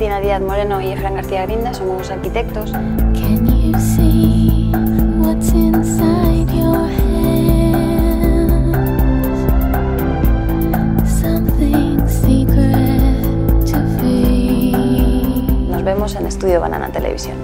Díaz Moreno y Efraín García Grinda, somos arquitectos. Nos vemos en Estudio Banana Televisión.